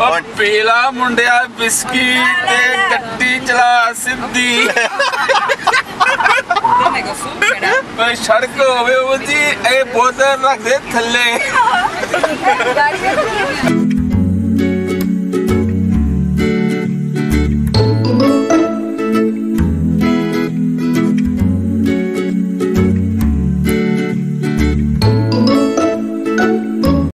ਉਹ ਪੀਲਾ ਮੁੰਡਿਆ ਬਿਸਕੀ ਤੇ ਗੱਡੀ ਚਲਾ ਸਿੱਧੀ। ਓਏ ਸੜਕ ਹੋਵੇ ਉਹ ਜੀ ਇਹ ਬੋਤਲ ਰੱਖ ਦੇ ਥੱਲੇ।